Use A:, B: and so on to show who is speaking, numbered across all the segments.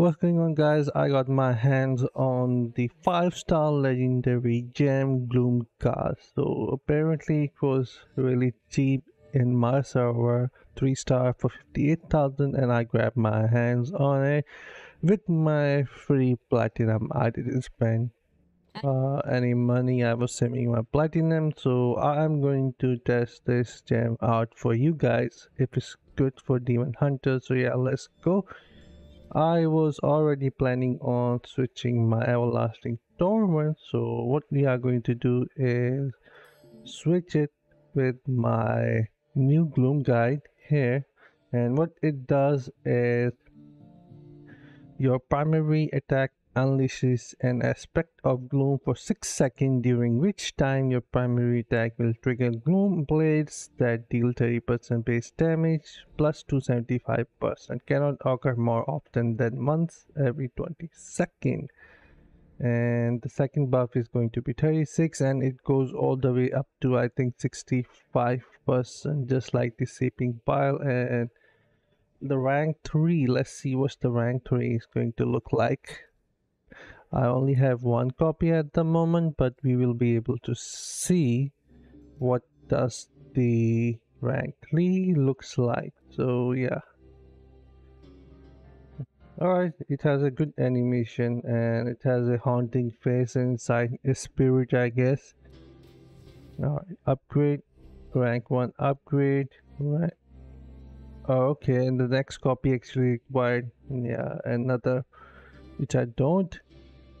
A: What's going on guys? I got my hands on the 5 star legendary gem gloom cask. So apparently it was really cheap in my server 3 star for 58,000 and I grabbed my hands on it with my free platinum. I didn't spend uh, any money I was saving my platinum so I'm going to test this gem out for you guys if it's good for demon hunter so yeah let's go I was already planning on switching my everlasting torment so what we are going to do is switch it with my new gloom guide here. And what it does is your primary attack unleashes an aspect of gloom for 6 seconds during which time your primary attack will trigger gloom blades that deal 30% base damage plus 275% cannot occur more often than once every 20 seconds. And the second buff is going to be 36 and it goes all the way up to I think 65% just like the seeping bile and the rank 3 let's see what the rank 3 is going to look like I only have one copy at the moment but we will be able to see what does the rank 3 looks like. So yeah. Alright it has a good animation and it has a haunting face inside a spirit I guess. Alright upgrade rank 1 upgrade right. Oh, okay and the next copy actually required yeah another which I don't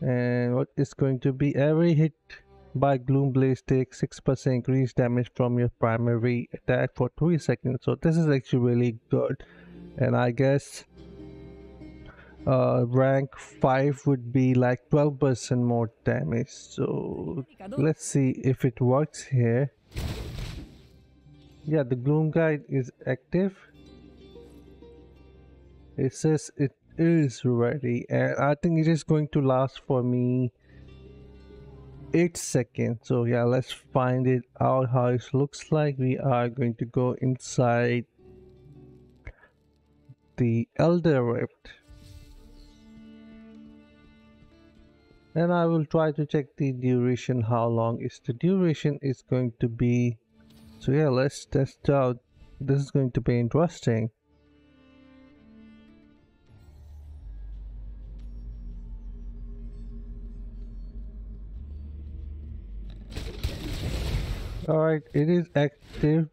A: and what is going to be every hit by gloom blades takes 6% increased damage from your primary attack for 3 seconds. So this is actually really good. And I guess uh, rank 5 would be like 12% more damage. So let's see if it works here. Yeah the gloom guide is active. It says it is ready and I think it is going to last for me 8 seconds. So yeah let's find it out how it looks like. We are going to go inside the Elder Rift and I will try to check the duration how long is the duration is going to be. So yeah let's test out. This is going to be interesting Alright, it is active.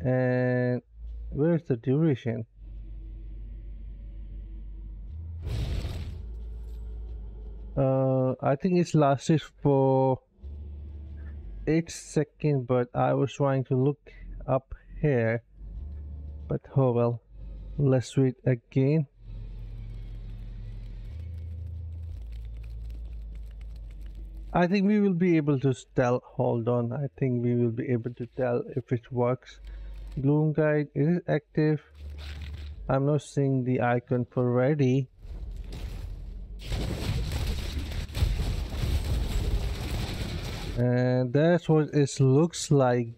A: And where's the duration? Uh, I think it's lasted for 8 seconds but I was trying to look up here. But oh well let's read again I think we will be able to tell hold on. I think we will be able to tell if it works. Gloom guide is active? I'm not seeing the icon for ready. And that's what it looks like.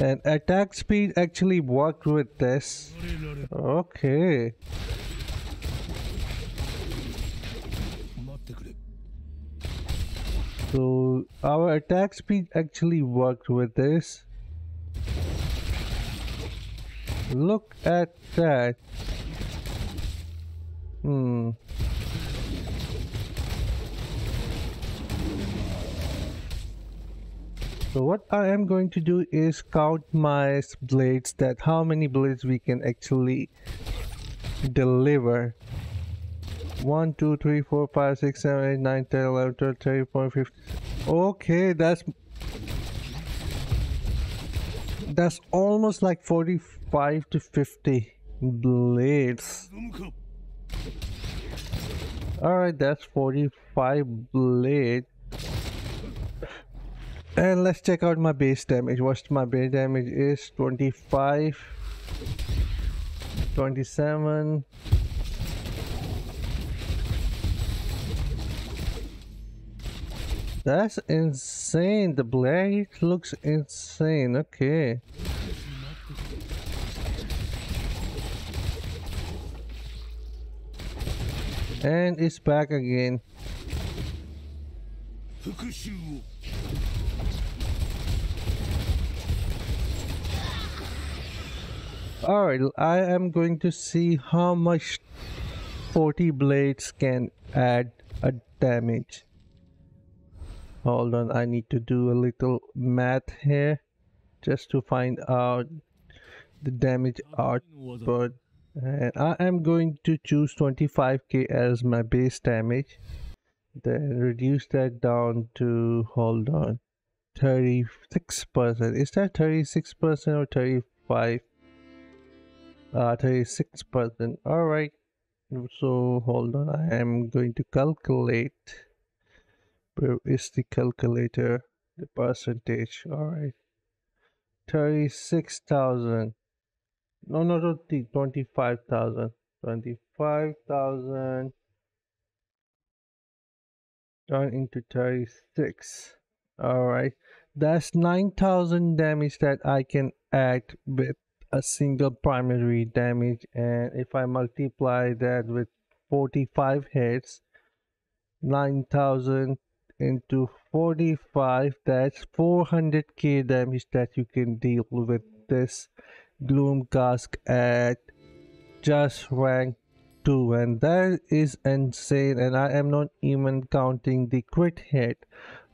A: And attack speed actually worked with this. Okay So our attack speed actually worked with this. Look at that. Hmm. So what I am going to do is count my blades that how many blades we can actually deliver 1, 2, 3, 4, 5, 6, 7, 8, 9, 10, 11, 12, 13, 14, 15. Okay, that's... That's almost like 45 to 50 blades. Alright, that's 45 blade. And let's check out my base damage. What's my base damage is 25, 27, That's insane. The blade looks insane. Okay. And it's back again. Alright, I am going to see how much 40 blades can add a damage. Hold on, I need to do a little math here just to find out the damage output. And I am going to choose 25k as my base damage. Then reduce that down to, hold on, 36%. Is that 36% or 35? Uh, 36%. Alright. So hold on, I am going to calculate. Where is the calculator? The percentage. Alright. 36,000. No, no, no, 25,000. 25,000 turn into 36. Alright. That's 9,000 damage that I can add with a single primary damage and if I multiply that with 45 hits 9000 into 45 that's 400k damage that you can deal with this gloom cask at just rank 2 and that is insane and I am not even counting the crit hit.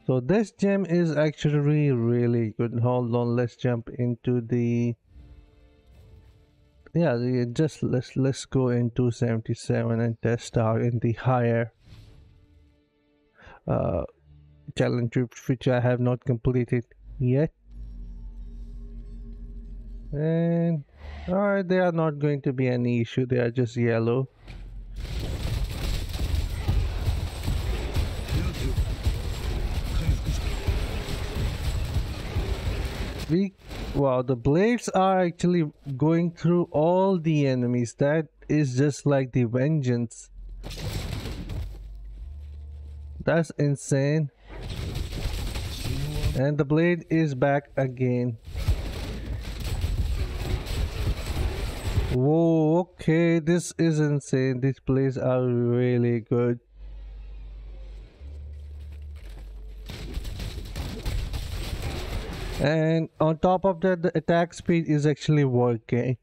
A: So this gem is actually really good. Hold on let's jump into the yeah just let's let's go into 77 and test out in the higher uh challenge which i have not completed yet. And all right they are not going to be any issue. They are just yellow. We wow the blades are actually going through all the enemies. That is just like the vengeance. That's insane and the blade is back again. Whoa okay this is insane. These blades are really good. And on top of that the attack speed is actually working.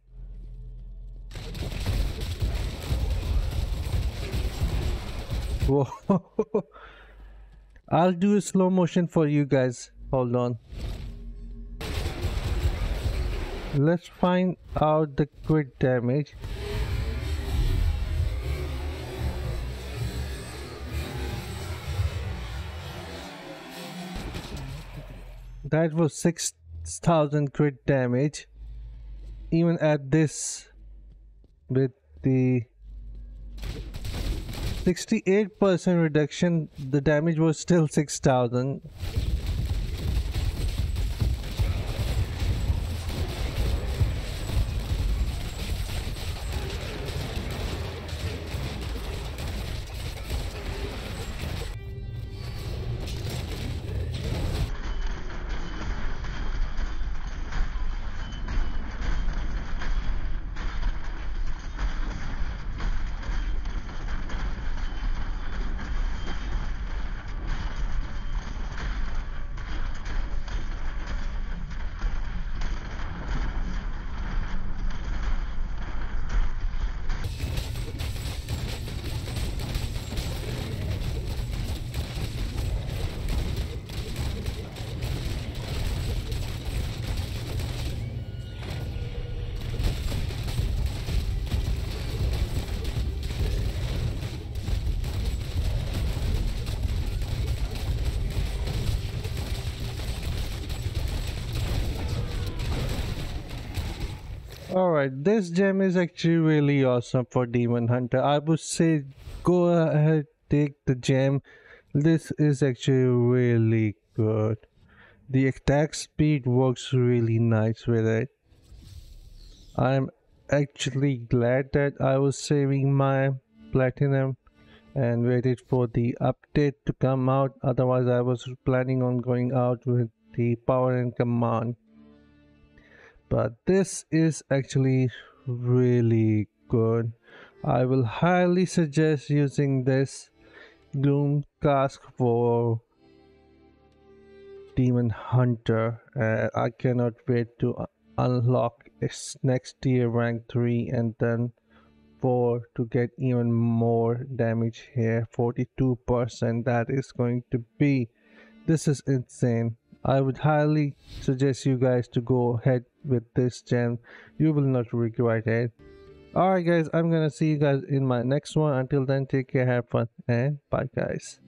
A: Whoa. I'll do a slow motion for you guys hold on. Let's find out the crit damage. That was 6000 crit damage. Even at this with the 68% reduction the damage was still 6000 Alright, this gem is actually really awesome for Demon Hunter. I would say go ahead, take the gem. This is actually really good. The attack speed works really nice with it. I'm actually glad that I was saving my platinum and waited for the update to come out. Otherwise, I was planning on going out with the power and command but this is actually really good I will highly suggest using this Gloom Cask for Demon Hunter. Uh, I cannot wait to unlock its next tier rank 3 and then 4 to get even more damage here 42% that is going to be this is insane I would highly suggest you guys to go ahead with this gem you will not regret it. Alright guys I'm gonna see you guys in my next one. Until then take care have fun and bye guys